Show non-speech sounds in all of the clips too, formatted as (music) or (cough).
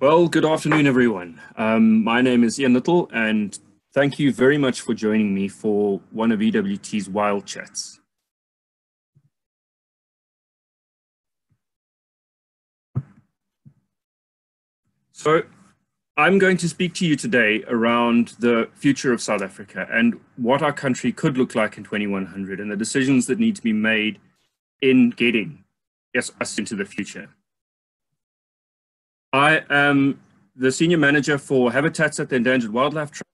Well, good afternoon, everyone. Um, my name is Ian Little, and thank you very much for joining me for one of EWT's Wild Chats. So I'm going to speak to you today around the future of South Africa and what our country could look like in 2100 and the decisions that need to be made in getting us into the future. I am the senior manager for habitats at the Endangered Wildlife Trust.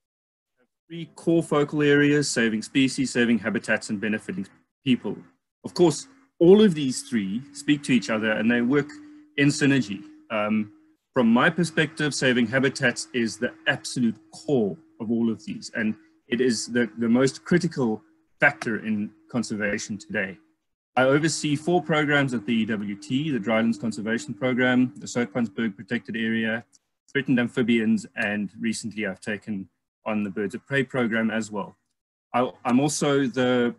Three core focal areas, saving species, saving habitats, and benefiting people. Of course, all of these three speak to each other and they work in synergy. Um, from my perspective, saving habitats is the absolute core of all of these, and it is the, the most critical factor in conservation today. I oversee four programs at the EWT, the Drylands Conservation Program, the Soutpansberg Protected Area, Threatened Amphibians, and recently I've taken on the Birds of Prey program as well. I, I'm also the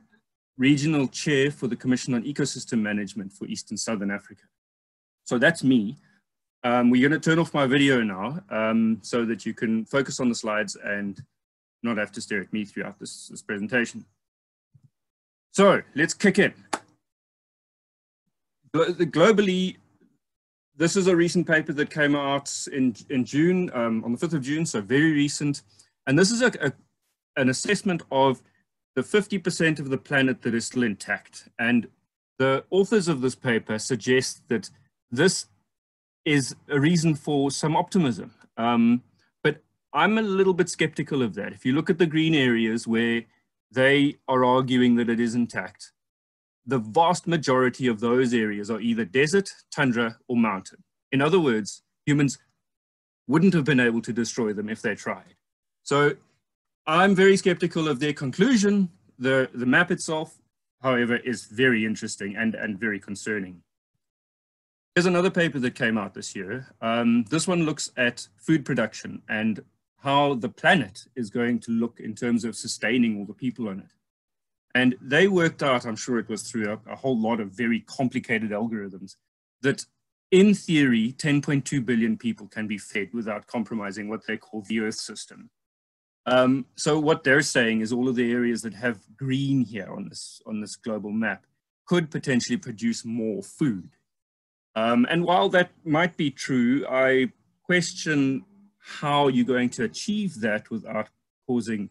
regional chair for the Commission on Ecosystem Management for Eastern Southern Africa. So that's me. Um, we're going to turn off my video now um, so that you can focus on the slides and not have to stare at me throughout this, this presentation. So let's kick in. Globally, this is a recent paper that came out in, in June, um, on the 5th of June, so very recent. And this is a, a an assessment of the 50% of the planet that is still intact. And the authors of this paper suggest that this is a reason for some optimism. Um, but I'm a little bit skeptical of that. If you look at the green areas where they are arguing that it is intact, the vast majority of those areas are either desert, tundra, or mountain. In other words, humans wouldn't have been able to destroy them if they tried. So I'm very skeptical of their conclusion. The, the map itself, however, is very interesting and, and very concerning. Here's another paper that came out this year. Um, this one looks at food production and how the planet is going to look in terms of sustaining all the people on it. And they worked out, I'm sure it was through a, a whole lot of very complicated algorithms, that in theory, 10.2 billion people can be fed without compromising what they call the Earth system. Um, so what they're saying is all of the areas that have green here on this, on this global map could potentially produce more food. Um, and while that might be true, I question how you're going to achieve that without causing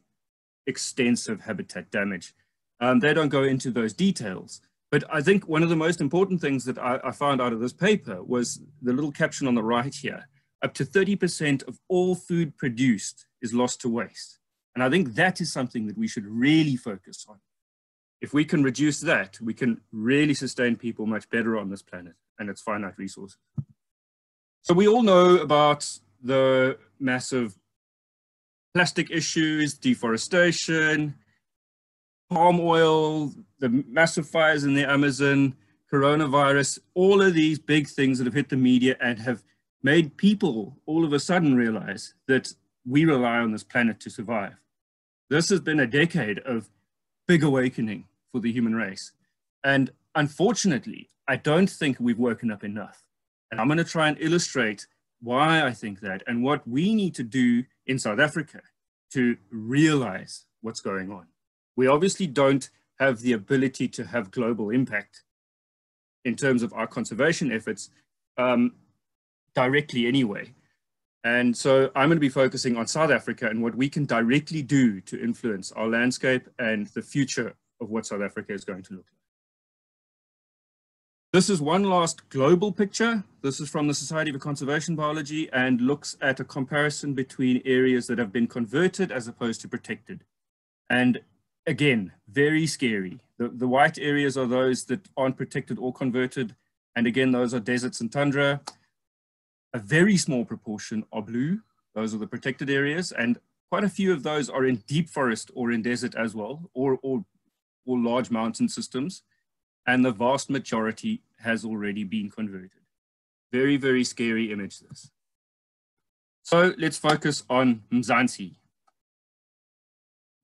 extensive habitat damage. Um, they don't go into those details. But I think one of the most important things that I, I found out of this paper was the little caption on the right here. Up to 30% of all food produced is lost to waste. And I think that is something that we should really focus on. If we can reduce that, we can really sustain people much better on this planet and its finite resources. So we all know about the massive plastic issues, deforestation, palm oil, the massive fires in the Amazon, coronavirus, all of these big things that have hit the media and have made people all of a sudden realize that we rely on this planet to survive. This has been a decade of big awakening for the human race. And unfortunately, I don't think we've woken up enough. And I'm going to try and illustrate why I think that and what we need to do in South Africa to realize what's going on. We obviously don't have the ability to have global impact in terms of our conservation efforts um, directly anyway. And so I'm going to be focusing on South Africa and what we can directly do to influence our landscape and the future of what South Africa is going to look like. This is one last global picture. This is from the Society for Conservation Biology and looks at a comparison between areas that have been converted as opposed to protected. And again, very scary. The, the white areas are those that aren't protected or converted. And again, those are deserts and tundra. A very small proportion are blue. Those are the protected areas. And quite a few of those are in deep forest or in desert as well, or, or, or large mountain systems and the vast majority has already been converted. Very, very scary image this. So let's focus on Mzansi.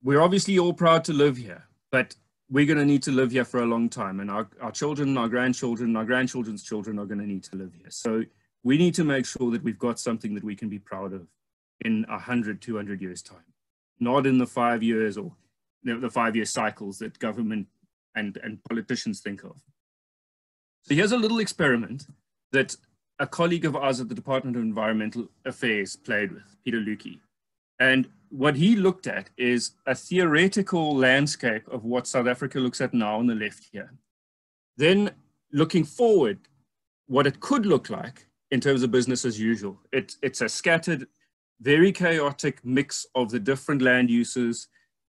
We're obviously all proud to live here, but we're going to need to live here for a long time. And our, our children, our grandchildren, our grandchildren's children are going to need to live here. So we need to make sure that we've got something that we can be proud of in 100, 200 years time, not in the five years or the five year cycles that government and, and politicians think of. So here's a little experiment that a colleague of ours at the Department of Environmental Affairs played with, Peter Lukey. And what he looked at is a theoretical landscape of what South Africa looks at now on the left here. Then looking forward, what it could look like in terms of business as usual. It, it's a scattered, very chaotic mix of the different land uses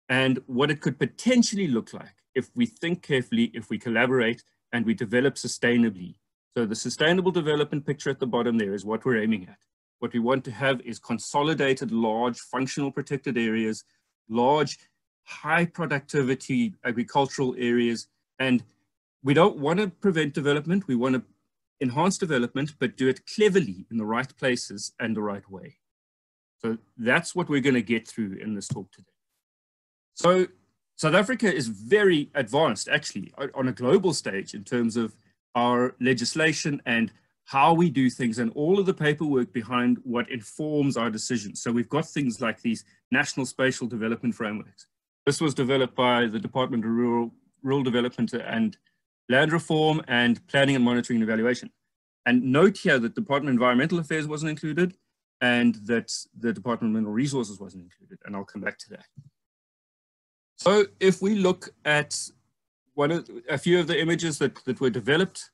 and what it could potentially look like if we think carefully, if we collaborate, and we develop sustainably. So the sustainable development picture at the bottom there is what we're aiming at. What we want to have is consolidated, large, functional protected areas, large, high productivity agricultural areas. And we don't want to prevent development. We want to enhance development, but do it cleverly in the right places and the right way. So that's what we're going to get through in this talk today. So South Africa is very advanced, actually, on a global stage in terms of our legislation and how we do things and all of the paperwork behind what informs our decisions. So we've got things like these national spatial development frameworks. This was developed by the Department of Rural, Rural Development and Land Reform and Planning and Monitoring and Evaluation. And note here that Department of Environmental Affairs wasn't included and that the Department of Mineral Resources wasn't included. And I'll come back to that. So if we look at one of, a few of the images that, that were developed,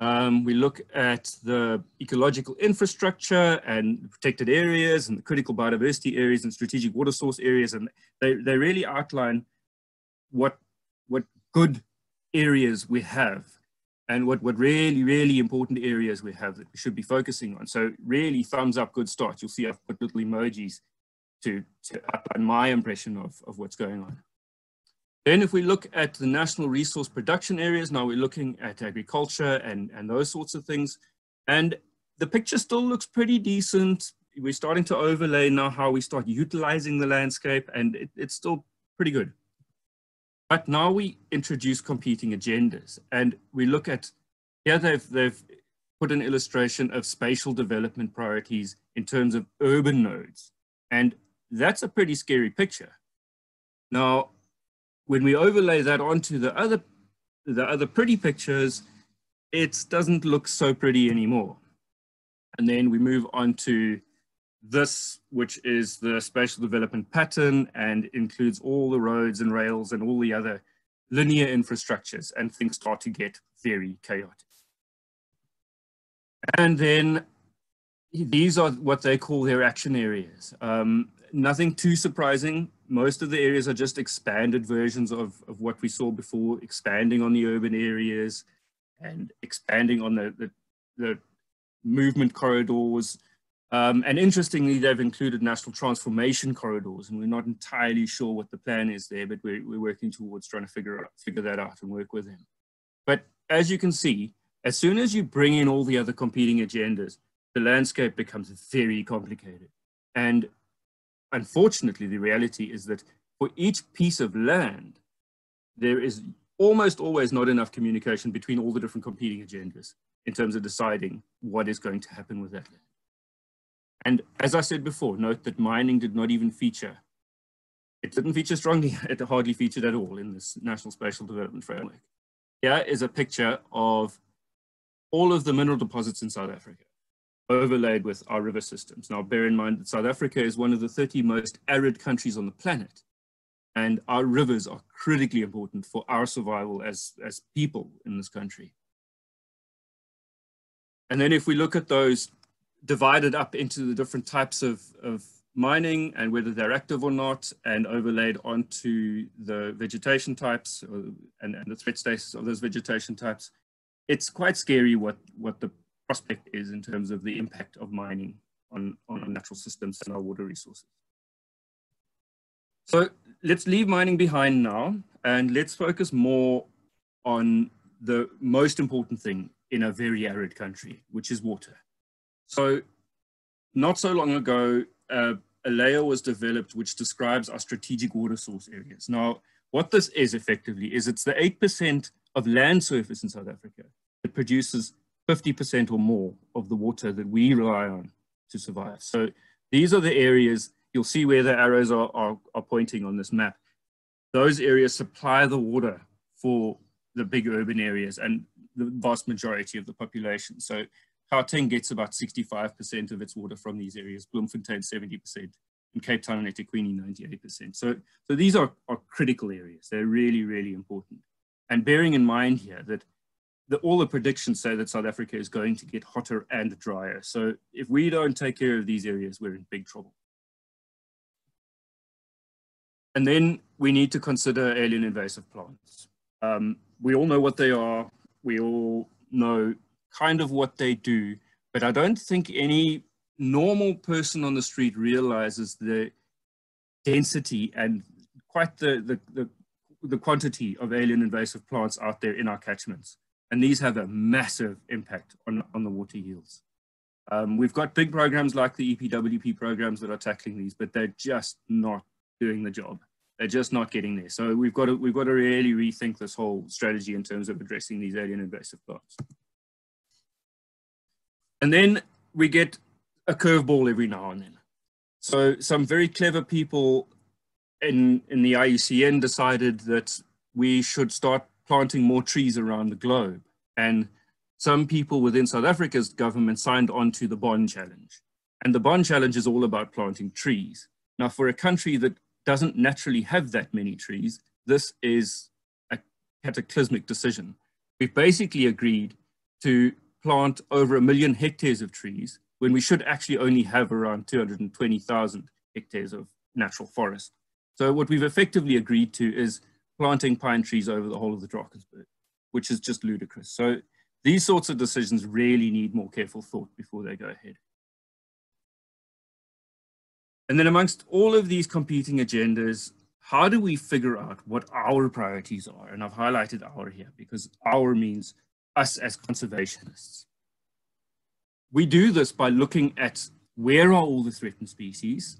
um, we look at the ecological infrastructure and protected areas and the critical biodiversity areas and strategic water source areas. And they, they really outline what, what good areas we have and what, what really, really important areas we have that we should be focusing on. So really thumbs up, good start. You'll see I've put little emojis to, to outline my impression of, of what's going on. Then if we look at the national resource production areas, now we're looking at agriculture and, and those sorts of things. And the picture still looks pretty decent. We're starting to overlay now how we start utilizing the landscape and it, it's still pretty good. But now we introduce competing agendas and we look at, here they've, they've put an illustration of spatial development priorities in terms of urban nodes. And that's a pretty scary picture. Now, when we overlay that onto the other, the other pretty pictures, it doesn't look so pretty anymore. And then we move on to this, which is the spatial development pattern and includes all the roads and rails and all the other linear infrastructures and things start to get very chaotic. And then these are what they call their action areas. Um, nothing too surprising most of the areas are just expanded versions of, of what we saw before, expanding on the urban areas and expanding on the, the, the movement corridors. Um, and interestingly, they've included national transformation corridors, and we're not entirely sure what the plan is there, but we're, we're working towards trying to figure, out, figure that out and work with them. But as you can see, as soon as you bring in all the other competing agendas, the landscape becomes very complicated. And unfortunately, the reality is that for each piece of land, there is almost always not enough communication between all the different competing agendas in terms of deciding what is going to happen with that land. And as I said before, note that mining did not even feature. It didn't feature strongly, (laughs) it hardly featured at all in this National Spatial Development Framework. Here is a picture of all of the mineral deposits in South Africa overlaid with our river systems. Now, bear in mind that South Africa is one of the 30 most arid countries on the planet, and our rivers are critically important for our survival as, as people in this country. And then if we look at those divided up into the different types of, of mining and whether they're active or not, and overlaid onto the vegetation types or, uh, and, and the threat status of those vegetation types, it's quite scary what, what the prospect is in terms of the impact of mining on, on natural systems and our water resources. So let's leave mining behind now and let's focus more on the most important thing in a very arid country, which is water. So not so long ago, uh, a layer was developed which describes our strategic water source areas. Now, what this is effectively is it's the 8% of land surface in South Africa that produces 50% or more of the water that we rely on to survive. So these are the areas, you'll see where the arrows are, are, are pointing on this map. Those areas supply the water for the big urban areas and the vast majority of the population. So Gauteng gets about 65% of its water from these areas, Bloemfontein 70%, and Cape Town and eThekwini 98%. So, so these are, are critical areas. They're really, really important. And bearing in mind here that the, all the predictions say that South Africa is going to get hotter and drier. So if we don't take care of these areas, we're in big trouble. And then we need to consider alien invasive plants. Um, we all know what they are. We all know kind of what they do, but I don't think any normal person on the street realizes the density and quite the, the, the, the quantity of alien invasive plants out there in our catchments. And these have a massive impact on, on the water yields. Um, we've got big programs like the EPWP programs that are tackling these, but they're just not doing the job. They're just not getting there. So we've got to, we've got to really rethink this whole strategy in terms of addressing these alien invasive plants. And then we get a curveball every now and then. So some very clever people in, in the IUCN decided that we should start planting more trees around the globe. And some people within South Africa's government signed on to the Bonn Challenge. And the Bonn Challenge is all about planting trees. Now, for a country that doesn't naturally have that many trees, this is a cataclysmic decision. We've basically agreed to plant over a million hectares of trees when we should actually only have around 220,000 hectares of natural forest. So what we've effectively agreed to is planting pine trees over the whole of the Drakensberg, which is just ludicrous. So these sorts of decisions really need more careful thought before they go ahead. And then amongst all of these competing agendas, how do we figure out what our priorities are? And I've highlighted our here because our means us as conservationists. We do this by looking at where are all the threatened species,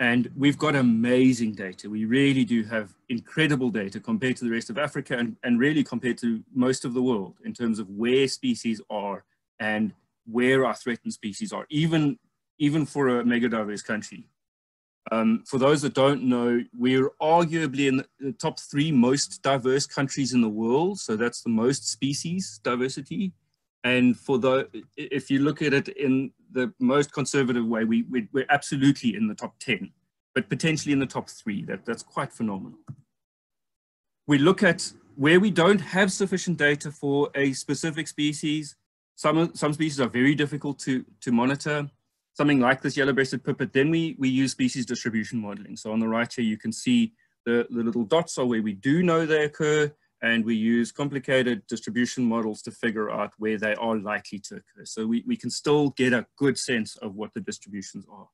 and we've got amazing data. We really do have incredible data compared to the rest of Africa and, and really compared to most of the world in terms of where species are and where our threatened species are, even, even for a mega diverse country. Um, for those that don't know, we're arguably in the top three most diverse countries in the world. So that's the most species diversity. And for the, if you look at it in the most conservative way, we, we, are absolutely in the top 10, but potentially in the top three. That, that's quite phenomenal. We look at where we don't have sufficient data for a specific species. Some, some species are very difficult to, to monitor something like this yellow-breasted pipit, then we, we use species distribution modeling. So on the right here, you can see the, the little dots are where we do know they occur, and we use complicated distribution models to figure out where they are likely to occur. So we, we can still get a good sense of what the distributions are.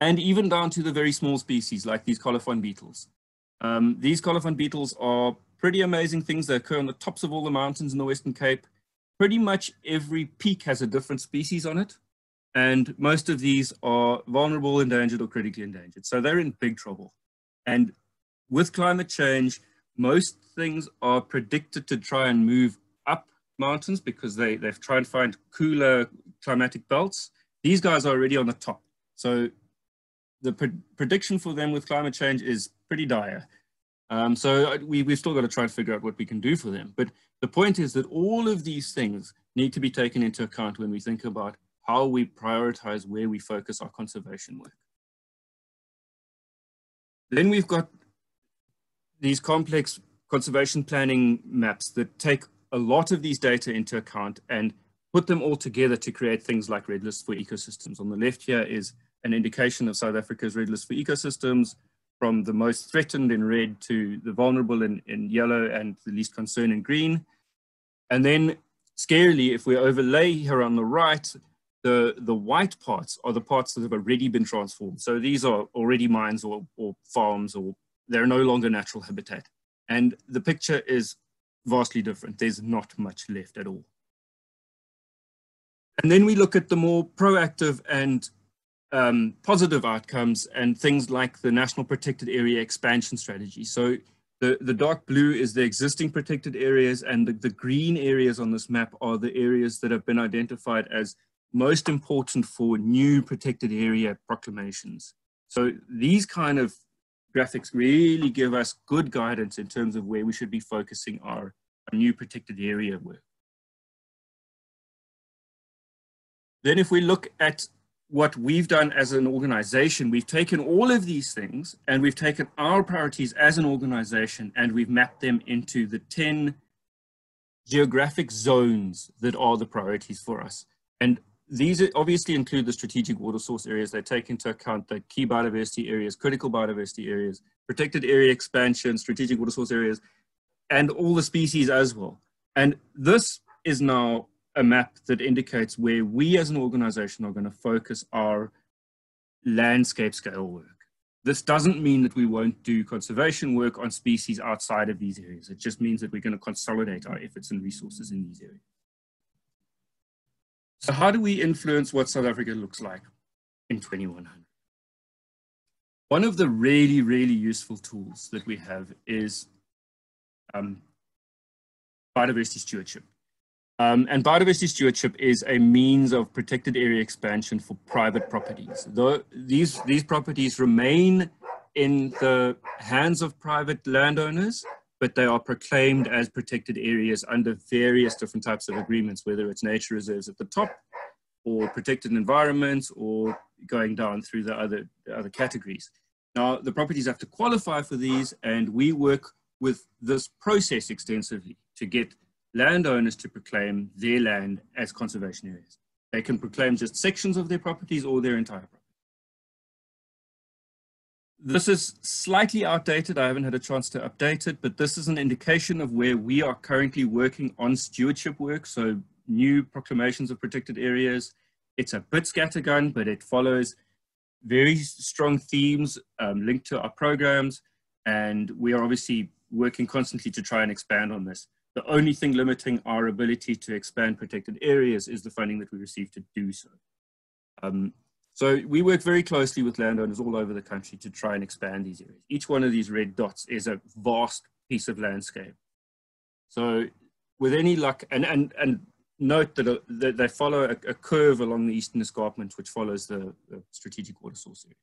And even down to the very small species like these colophon beetles. Um, these colophon beetles are pretty amazing things. They occur on the tops of all the mountains in the Western Cape pretty much every peak has a different species on it. And most of these are vulnerable, endangered, or critically endangered. So they're in big trouble. And with climate change, most things are predicted to try and move up mountains because they, they've tried to find cooler climatic belts. These guys are already on the top. So the pre prediction for them with climate change is pretty dire. Um, so we, we've still got to try and figure out what we can do for them. But the point is that all of these things need to be taken into account when we think about how we prioritize where we focus our conservation work. Then we've got these complex conservation planning maps that take a lot of these data into account and put them all together to create things like red lists for ecosystems. On the left here is an indication of South Africa's red list for ecosystems from the most threatened in red to the vulnerable in, in yellow and the least concern in green. And then scarily, if we overlay here on the right, the, the white parts are the parts that have already been transformed. So these are already mines or, or farms or they're no longer natural habitat. And the picture is vastly different. There's not much left at all. And then we look at the more proactive and um, positive outcomes and things like the National Protected Area Expansion Strategy. So The, the dark blue is the existing protected areas and the, the green areas on this map are the areas that have been identified as most important for new protected area proclamations. So these kind of graphics really give us good guidance in terms of where we should be focusing our, our new protected area work. Then if we look at what we've done as an organization, we've taken all of these things and we've taken our priorities as an organization and we've mapped them into the 10 geographic zones that are the priorities for us. And these obviously include the strategic water source areas. They take into account the key biodiversity areas, critical biodiversity areas, protected area expansion, strategic water source areas, and all the species as well. And this is now a map that indicates where we as an organization are going to focus our landscape scale work. This doesn't mean that we won't do conservation work on species outside of these areas. It just means that we're going to consolidate our efforts and resources in these areas. So how do we influence what South Africa looks like in 2100? One of the really, really useful tools that we have is um, biodiversity stewardship. Um, and biodiversity stewardship is a means of protected area expansion for private properties. Though these, these properties remain in the hands of private landowners, but they are proclaimed as protected areas under various different types of agreements, whether it's nature reserves at the top or protected environments or going down through the other, the other categories. Now, the properties have to qualify for these, and we work with this process extensively to get landowners to proclaim their land as conservation areas. They can proclaim just sections of their properties or their entire property. This is slightly outdated. I haven't had a chance to update it, but this is an indication of where we are currently working on stewardship work. So new proclamations of protected areas. It's a bit scattergun, but it follows very strong themes um, linked to our programs. And we are obviously working constantly to try and expand on this. The only thing limiting our ability to expand protected areas is the funding that we receive to do so. Um, so we work very closely with landowners all over the country to try and expand these areas. Each one of these red dots is a vast piece of landscape. So with any luck, and, and, and note that, uh, that they follow a, a, curve along the eastern escarpment, which follows the, the strategic water source areas.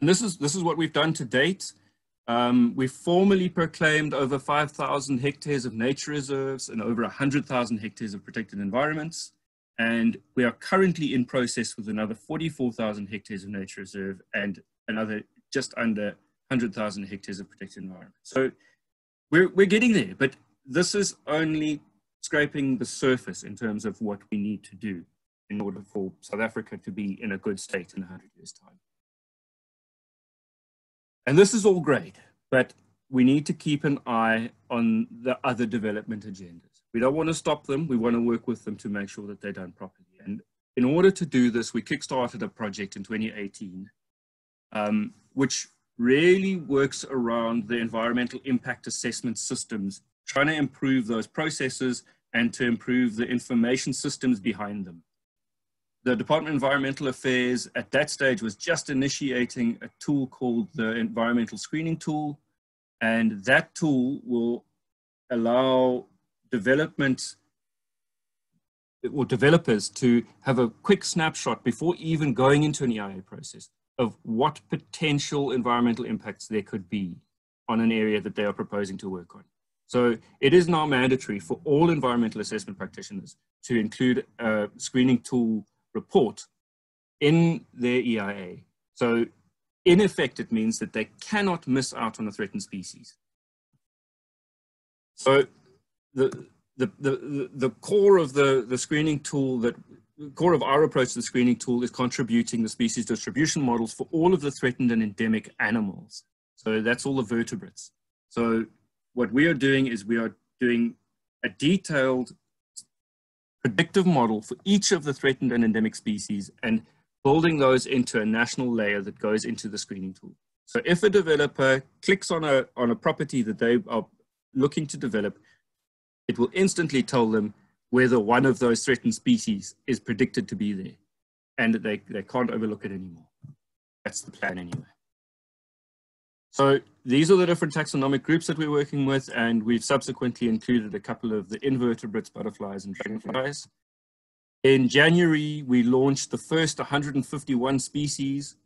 And this is, this is what we've done to date. Um, we formally proclaimed over 5,000 hectares of nature reserves and over 100,000 hectares of protected environments. And we are currently in process with another 44,000 hectares of nature reserve and another just under 100,000 hectares of protected environment. So we're, we're getting there, but this is only scraping the surface in terms of what we need to do in order for South Africa to be in a good state in 100 years' time. And this is all great, but we need to keep an eye on the other development agendas. We don't want to stop them. We want to work with them to make sure that they're done properly. And in order to do this, we kickstarted a project in 2018, um, which really works around the environmental impact assessment systems, trying to improve those processes and to improve the information systems behind them the Department of Environmental Affairs at that stage was just initiating a tool called the Environmental Screening Tool. And that tool will allow development or developers to have a quick snapshot before even going into an EIA process of what potential environmental impacts there could be on an area that they are proposing to work on. So it is now mandatory for all environmental assessment practitioners to include a screening tool report in their EIA. So in effect, it means that they cannot miss out on a threatened species. So the, the, the, core of the, the screening tool that core of our approach to the screening tool is contributing the species distribution models for all of the threatened and endemic animals. So that's all the vertebrates. So what we are doing is we are doing a detailed predictive model for each of the threatened and endemic species and building those into a national layer that goes into the screening tool. So if a developer clicks on a, on a property that they are looking to develop, it will instantly tell them whether one of those threatened species is predicted to be there and that they, they can't overlook it anymore. That's the plan anyway. So these are the different taxonomic groups that we're working with, and we've subsequently included a couple of the invertebrates, butterflies, and dragonflies. In January, we launched the first 151 species.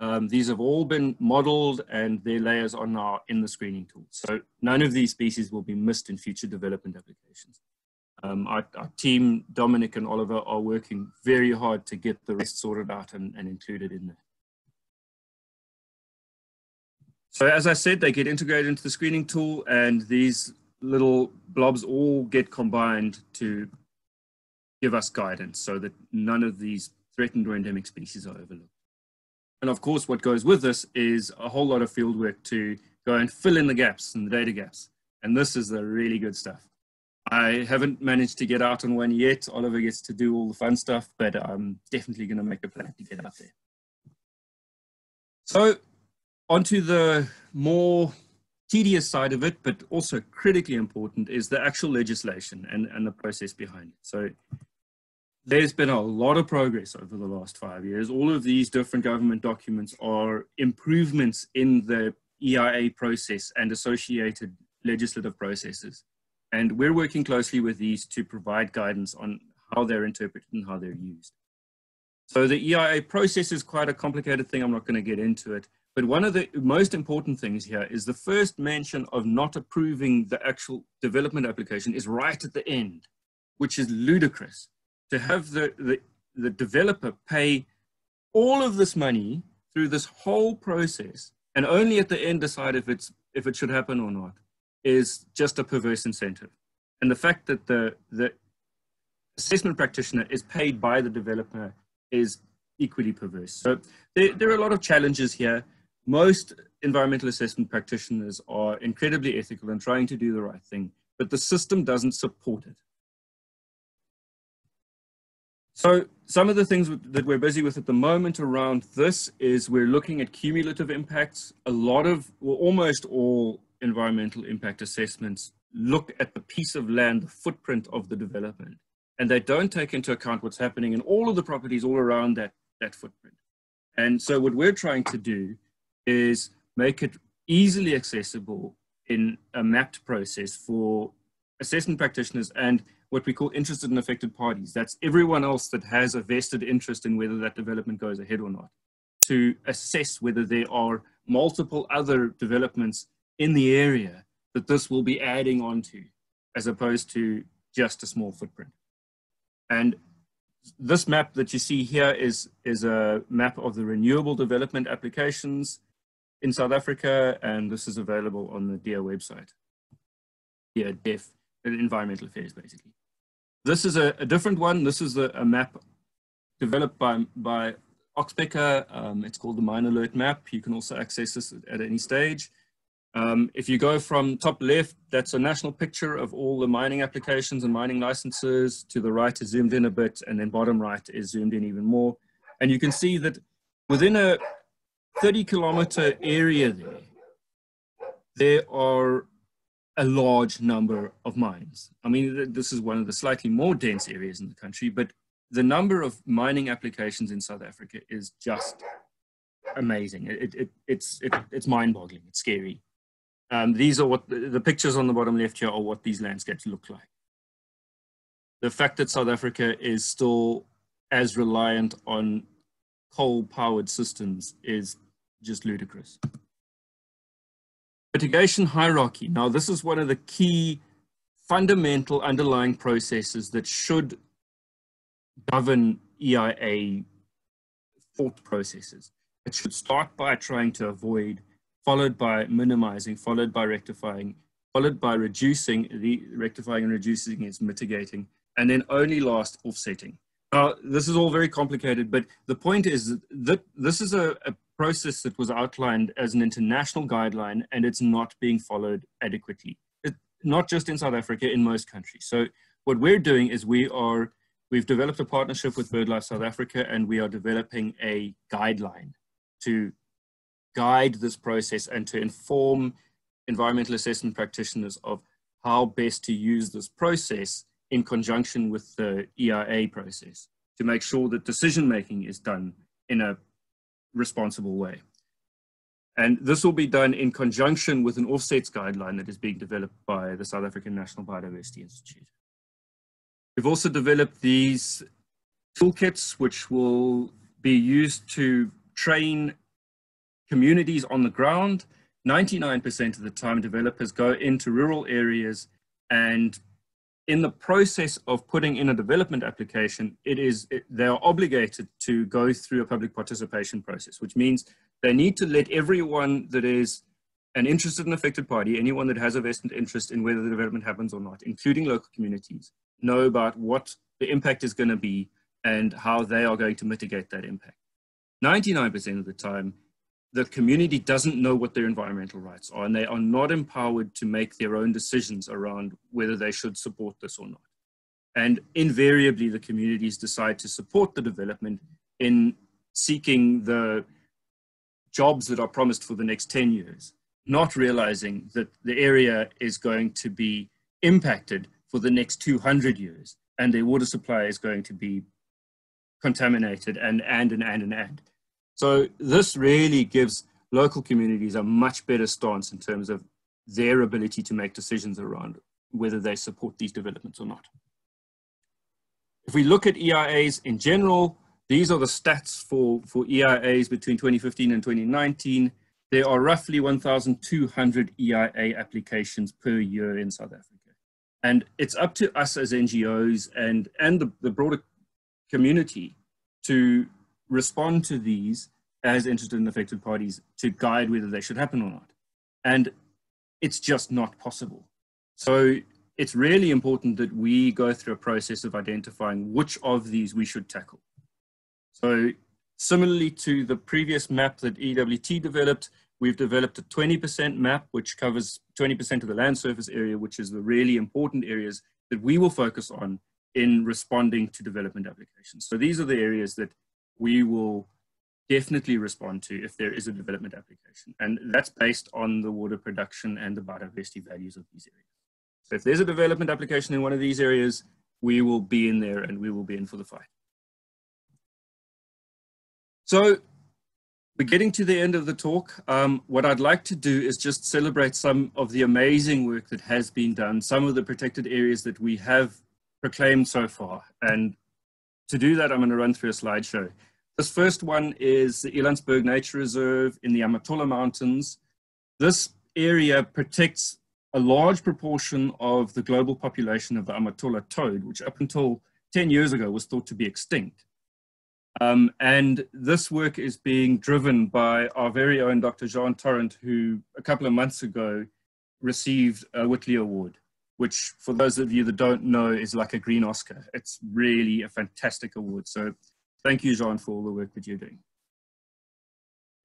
Um, these have all been modeled and their layers are now in the screening tool. So none of these species will be missed in future development applications. Um, our, our, team, Dominic and Oliver, are working very hard to get the rest sorted out and, and included in there. So as I said, they get integrated into the screening tool and these little blobs all get combined to give us guidance so that none of these threatened or endemic species are overlooked. And of course, what goes with this is a whole lot of field work to go and fill in the gaps and the data gaps. And this is the really good stuff. I haven't managed to get out on one yet. Oliver gets to do all the fun stuff, but I'm definitely going to make a plan to get out there. So onto the more tedious side of it, but also critically important, is the actual legislation and, and the process behind it. So there's been a lot of progress over the last five years. All of these different government documents are improvements in the EIA process and associated legislative processes. And we're working closely with these to provide guidance on how they're interpreted and how they're used. So the EIA process is quite a complicated thing. I'm not going to get into it. But one of the most important things here is the first mention of not approving the actual development application is right at the end, which is ludicrous. To have the, the, the developer pay all of this money through this whole process and only at the end decide if, it's, if it should happen or not is just a perverse incentive. And the fact that the, the assessment practitioner is paid by the developer is equally perverse. So there, there are a lot of challenges here most environmental assessment practitioners are incredibly ethical and trying to do the right thing, but the system doesn't support it. So some of the things that we're busy with at the moment around this is we're looking at cumulative impacts. A lot of, well, almost all environmental impact assessments look at the piece of land, the footprint of the development, and they don't take into account what's happening in all of the properties all around that, that footprint. And so what we're trying to do is make it easily accessible in a mapped process for assessment practitioners and what we call interested and affected parties. That's everyone else that has a vested interest in whether that development goes ahead or not, to assess whether there are multiple other developments in the area that this will be adding on to, as opposed to just a small footprint. And this map that you see here is, is a map of the renewable development applications in South Africa, and this is available on the DEA website. Yeah, DEF, Environmental Affairs, basically. This is a, a different one. This is a, a, map developed by, by Oxpecker. Um, it's called the Mine Alert Map. You can also access this at any stage. Um, if you go from top left, that's a national picture of all the mining applications and mining licenses. To the right is zoomed in a bit, and then bottom right is zoomed in even more. And you can see that within a, 30 kilometer area there, there are a large number of mines. I mean, this is one of the slightly more dense areas in the country, but the number of mining applications in South Africa is just amazing. It, it, it's, it, it's mind-boggling. It's scary. Um, these are what the, the pictures on the bottom left here are what these landscapes look like. The fact that South Africa is still as reliant on coal-powered systems is just ludicrous. Mitigation hierarchy. Now, this is one of the key fundamental underlying processes that should govern EIA thought processes. It should start by trying to avoid, followed by minimizing, followed by rectifying, followed by reducing, the rectifying and reducing is mitigating, and then only last offsetting. Now, this is all very complicated, but the point is that this is a, a process that was outlined as an international guideline and it's not being followed adequately. It, not just in South Africa, in most countries. So what we're doing is we are, we've developed a partnership with BirdLife South Africa and we are developing a guideline to guide this process and to inform environmental assessment practitioners of how best to use this process in conjunction with the EIA process to make sure that decision making is done in a responsible way. And this will be done in conjunction with an offsets guideline that is being developed by the South African National Biodiversity Institute. We've also developed these toolkits, which will be used to train communities on the ground. 99% of the time, developers go into rural areas and in the process of putting in a development application, it is it, they are obligated to go through a public participation process, which means they need to let everyone that is an interested and affected party, anyone that has a vested interest in whether the development happens or not, including local communities, know about what the impact is going to be and how they are going to mitigate that impact. 99% of the time, the community doesn't know what their environmental rights are and they are not empowered to make their own decisions around whether they should support this or not. And invariably, the communities decide to support the development in seeking the jobs that are promised for the next 10 years, not realizing that the area is going to be impacted for the next 200 years and their water supply is going to be contaminated and, and, and, and, and, and. So this really gives local communities a much better stance in terms of their ability to make decisions around whether they support these developments or not. If we look at EIAs in general, these are the stats for, for EIAs between 2015 and 2019. There are roughly 1,200 EIA applications per year in South Africa. And it's up to us as NGOs and, and the, the broader community to respond to these as interested and affected parties to guide whether they should happen or not. And it's just not possible. So it's really important that we go through a process of identifying which of these we should tackle. So similarly to the previous map that EWT developed, we've developed a 20% map, which covers 20% of the land surface area, which is the really important areas that we will focus on in responding to development applications. So these are the areas that we will definitely respond to if there is a development application. And that's based on the water production and the biodiversity values of these areas. So if there's a development application in one of these areas, we will be in there and we will be in for the fight. So we're getting to the end of the talk. Um, what I'd like to do is just celebrate some of the amazing work that has been done, some of the protected areas that we have proclaimed so far. And to do that, I'm going to run through a slideshow. This first one is the Elandsberg Nature Reserve in the Amatola Mountains. This area protects a large proportion of the global population of the Amatola toad, which up until 10 years ago was thought to be extinct. Um, and this work is being driven by our very own Dr. Jeanne Tarrant, who a couple of months ago received a Whitley Award which for those of you that don't know is like a green Oscar. It's really a fantastic award. So thank you, Jeanne, for all the work that you're doing.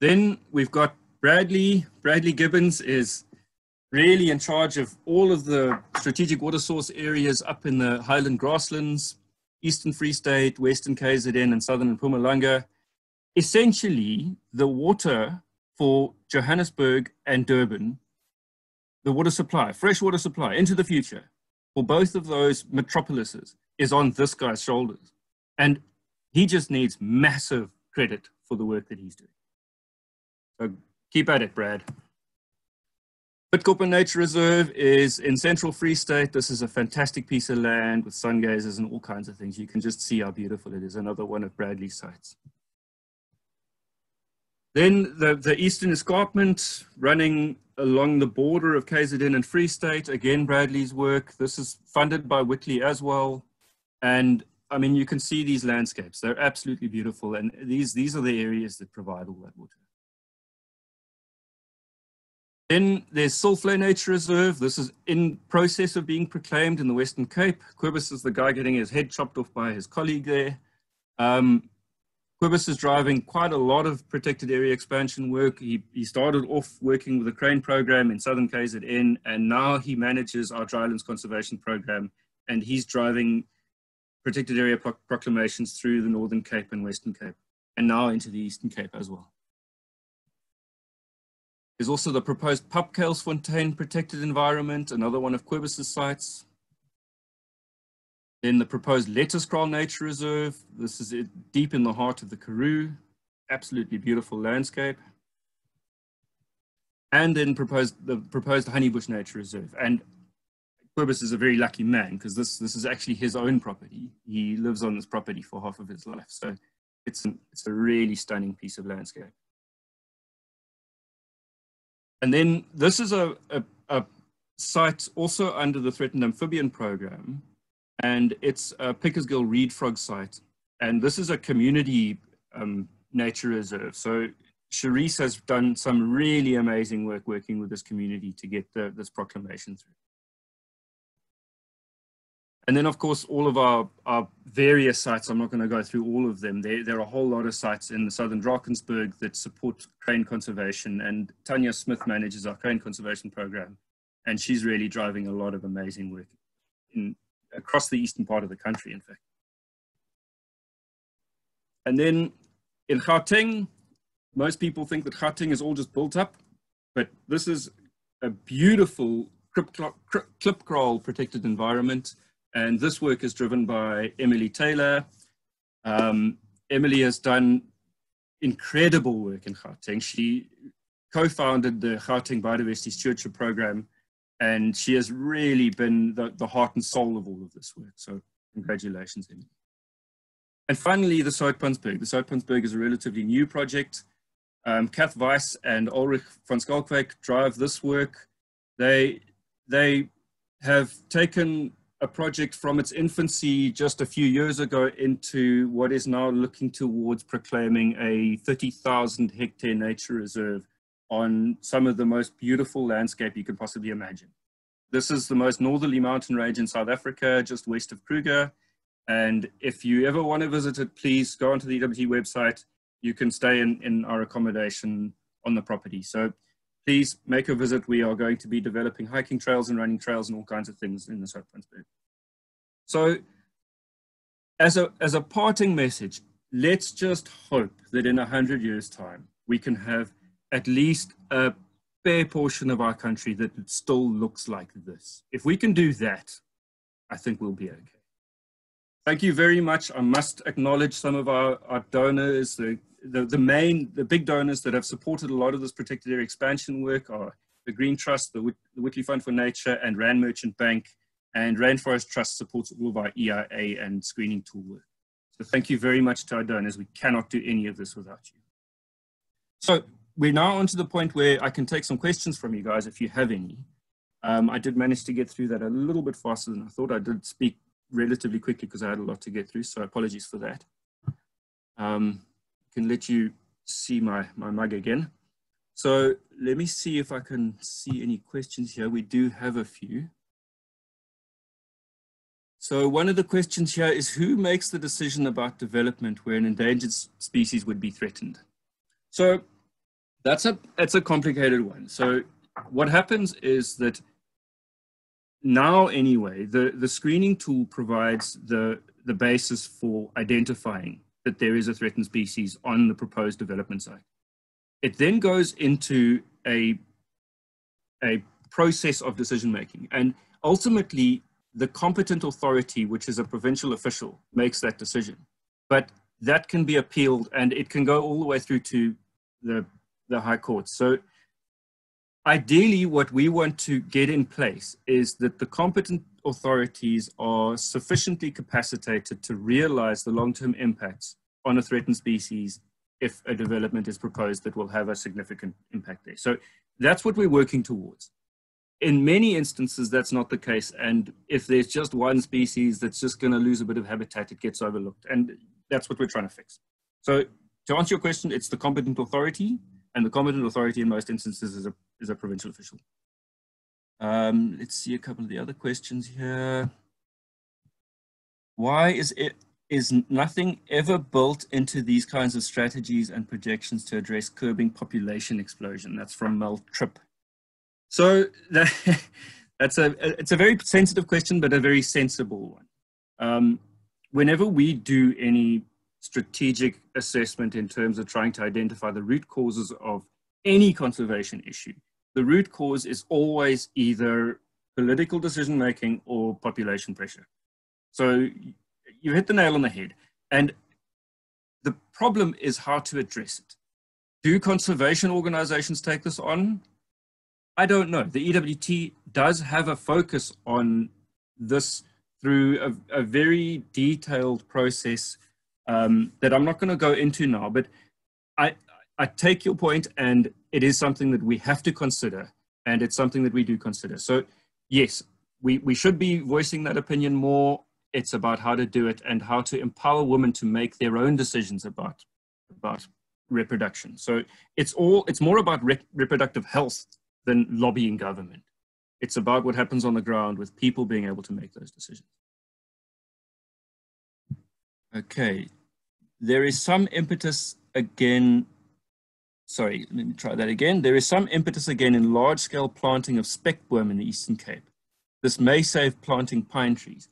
Then we've got Bradley. Bradley Gibbons is really in charge of all of the strategic water source areas up in the Highland grasslands, Eastern Free State, Western KZN, and Southern Mpumalanga. Essentially, the water for Johannesburg and Durban the water supply, fresh water supply into the future for both of those metropolises is on this guy's shoulders. And he just needs massive credit for the work that he's doing. So keep at it, Brad. Bidkop Nature Reserve is in Central Free State. This is a fantastic piece of land with sun gazers and all kinds of things. You can just see how beautiful it is. Another one of Bradley's sites. Then the, the Eastern Escarpment running along the border of KZN and Free State. Again, Bradley's work. This is funded by Whitley as well. And I mean, you can see these landscapes. They're absolutely beautiful. And these, these are the areas that provide all that water. Then there's Silflay Nature Reserve. This is in process of being proclaimed in the Western Cape. Cobus is the guy getting his head chopped off by his colleague there. Um, Cobus is driving quite a lot of protected area expansion work. He, he started off working with the Crane program in Southern KZN, and now he manages our drylands conservation program, and he's driving protected area pro proclamations through the Northern Cape and Western Cape, and now into the Eastern Cape as well. There's also the proposed Fontaine protected environment, another one of Cobus's sites. Then the proposed Letterskraal Nature Reserve. This is uh, deep in the heart of the Karoo. Absolutely beautiful landscape. and then proposed the proposed Honeybush Nature Reserve. And Cobus is a very lucky man because this this is actually his own property. He lives on this property for half of his life, so it's an, it's a really stunning piece of landscape. And then this is a, a, a site also under the Threatened Amphibian Program, and it's a Pickersgill reed frog site. And this is a community um, nature reserve. So Charisse has done some really amazing work working with this community to get the, this proclamation through. And then, of course, all of our, our various sites, I'm not going to go through all of them. There, there are a whole lot of sites in the southern Drakensberg that support crane conservation, and Tanya Smith manages our crane conservation program, and she's really driving a lot of amazing work in, across the eastern part of the country, in fact. And then in Gauteng, most people think that Gauteng is all just built up, but this is a beautiful clip crawl protected environment. And this work is driven by Emily Taylor. Um, Emily has done incredible work in Gauteng. She co-founded the Gauteng Biodiversity Stewardship Program, and she has really been the, the heart and soul of all of this work. So congratulations, Emily. And finally, the Soutpansberg. The Soutpansberg is a relatively new project. Um, Kath Weiss and Ulrich van Schalkwyk drive this work. They, they have taken a project from its infancy just a few years ago into what is now looking towards proclaiming a 30,000 hectare nature reserve on some of the most beautiful landscape you could possibly imagine. This is the most northerly mountain range in South Africa, just west of Kruger. And if you ever want to visit it, please go onto the EWT website. You can stay in, in our accommodation on the property. So please make a visit. We are going to be developing hiking trails and running trails and all kinds of things in the South Soutpansberg. So as a, as a parting message, let's just hope that in a hundred years time, we can have at least a fair portion of our country that still looks like this. If we can do that, I think we'll be okay. Thank you very much. I must acknowledge some of our, our donors, the the, the main, the big donors that have supported a lot of this protected area expansion work are the Green Trust, the, Whit the Whitley Fund for Nature, and Rand Merchant Bank. And Rainforest Trust supports all of our EIA and screening tool work. So thank you very much to our donors. We cannot do any of this without you. So we're now on to the point where I can take some questions from you guys if you have any. Um, I did manage to get through that a little bit faster than I thought. I did speak relatively quickly because I had a lot to get through, so apologies for that. Um, can let you see my, my mug again. So let me see if I can see any questions here. We do have a few. So one of the questions here is who makes the decision about development where an endangered species would be threatened? So that's a, that's a complicated one. So what happens is that now anyway, the, the screening tool provides the, the basis for identifying that there is a threatened species on the proposed development site. It then goes into a, a process of decision making. And ultimately, the competent authority, which is a provincial official, makes that decision. But that can be appealed and it can go all the way through to the, the High Court. So ideally, what we want to get in place is that the competent authorities are sufficiently capacitated to realize the long-term impacts on a threatened species if a development is proposed that will have a significant impact there. So that's what we're working towards. In many instances, that's not the case. And if there's just one species that's just going to lose a bit of habitat, it gets overlooked. And that's what we're trying to fix. So to answer your question, it's the competent authority, and the competent authority in most instances is a, is a provincial official. Um, let's see a couple of the other questions here. Why is it is nothing ever built into these kinds of strategies and projections to address curbing population explosion. That's from Mel Tripp. So (laughs) that, that's a, it's a very sensitive question, but a very sensible one. Um, whenever we do any strategic assessment in terms of trying to identify the root causes of any conservation issue, the root cause is always either political decision making or population pressure. So you hit the nail on the head. And the problem is how to address it. Do conservation organizations take this on? I don't know. The EWT does have a focus on this through a, a very detailed process um, that I'm not going to go into now, but I, I take your point and it is something that we have to consider and it's something that we do consider. So yes, we, we should be voicing that opinion more. It's about how to do it and how to empower women to make their own decisions about, about reproduction. So it's all, it's more about re reproductive health than lobbying government. It's about what happens on the ground with people being able to make those decisions. Okay, there is some impetus again, sorry, let me try that again. There is some impetus again in large scale planting of speckboom in the Eastern Cape. This may save planting pine trees.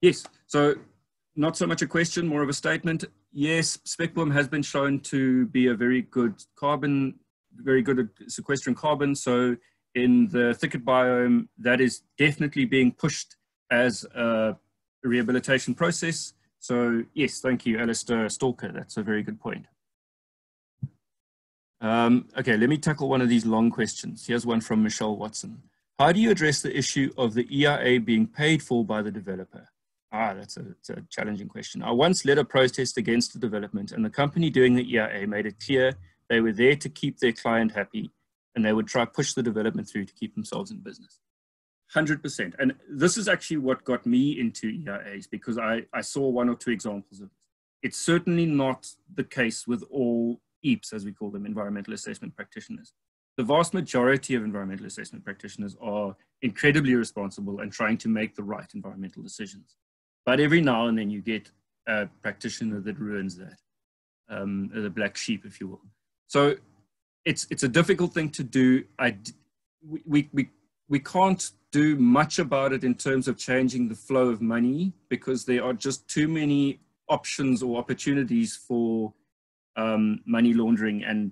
Yes, so not so much a question, more of a statement. Yes, speckboom has been shown to be a very good carbon, very good at sequestering carbon. So in the thicket biome, that is definitely being pushed as a rehabilitation process. So yes, thank you, Alistair Stalker. That's a very good point. Um, okay, let me tackle one of these long questions. Here's one from Michelle Watson. How do you address the issue of the EIA being paid for by the developer? Ah, that's a, that's a challenging question. I once led a protest against the development and the company doing the EIA made it clear they were there to keep their client happy and they would try push the development through to keep themselves in business. 100%. And this is actually what got me into EIAs because I, I saw one or two examples of this. It's certainly not the case with all EAPs, as we call them, environmental assessment practitioners. The vast majority of environmental assessment practitioners are incredibly responsible and trying to make the right environmental decisions. But every now and then you get a practitioner that ruins that, um, the black sheep, if you will. So it's, it's a difficult thing to do. I, we, we, we can't do much about it in terms of changing the flow of money because there are just too many options or opportunities for um, money laundering and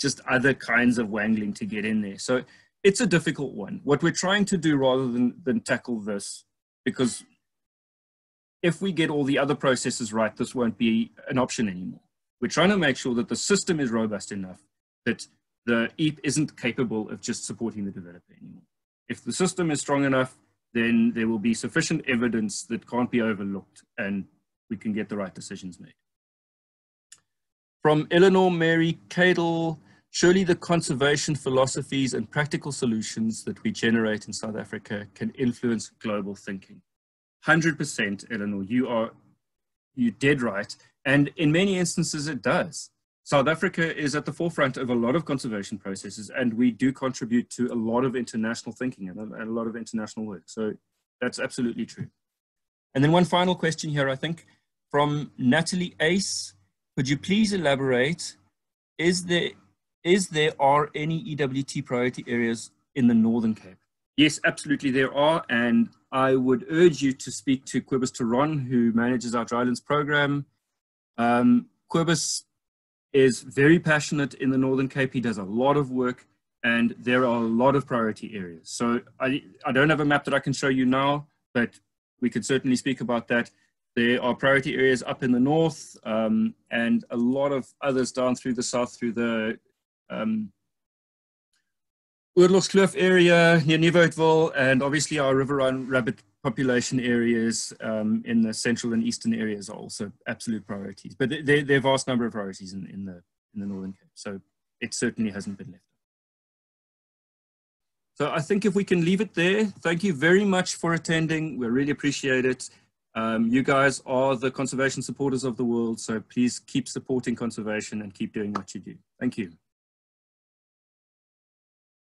just other kinds of wangling to get in there. So it's a difficult one. What we're trying to do rather than, than tackle this, because if we get all the other processes right, this won't be an option anymore. We're trying to make sure that the system is robust enough that the EAP isn't capable of just supporting the developer anymore. If the system is strong enough, then there will be sufficient evidence that can't be overlooked and we can get the right decisions made. From Eleanor Mary Cadle, surely the conservation philosophies and practical solutions that we generate in South Africa can influence global thinking. 100% Eleanor, you are you dead right. And in many instances it does. South Africa is at the forefront of a lot of conservation processes, and we do contribute to a lot of international thinking and a, lot of international work. So that's absolutely true. And then one final question here, I think, from Natalie Ace. Could you please elaborate? Is there, is there are any EWT priority areas in the Northern Cape? Yes, absolutely there are. And I would urge you to speak to Cobus Theron, who manages our Drylands program. Um, Quibus is very passionate in the Northern Cape. He does a lot of work and there are a lot of priority areas. So I, I don't have a map that I can show you now, but we could certainly speak about that. There are priority areas up in the north um, and a lot of others down through the south through the um, Oorlogskloof area near Nieuwoudtville and obviously our Riverine Rabbit population areas um, in the central and eastern areas are also absolute priorities. But there, are vast number of priorities in, in, the, in the Northern Cape. So it certainly hasn't been left. So I think if we can leave it there, thank you very much for attending. We really appreciate it. Um, you guys are the conservation supporters of the world, so please keep supporting conservation and keep doing what you do. Thank you.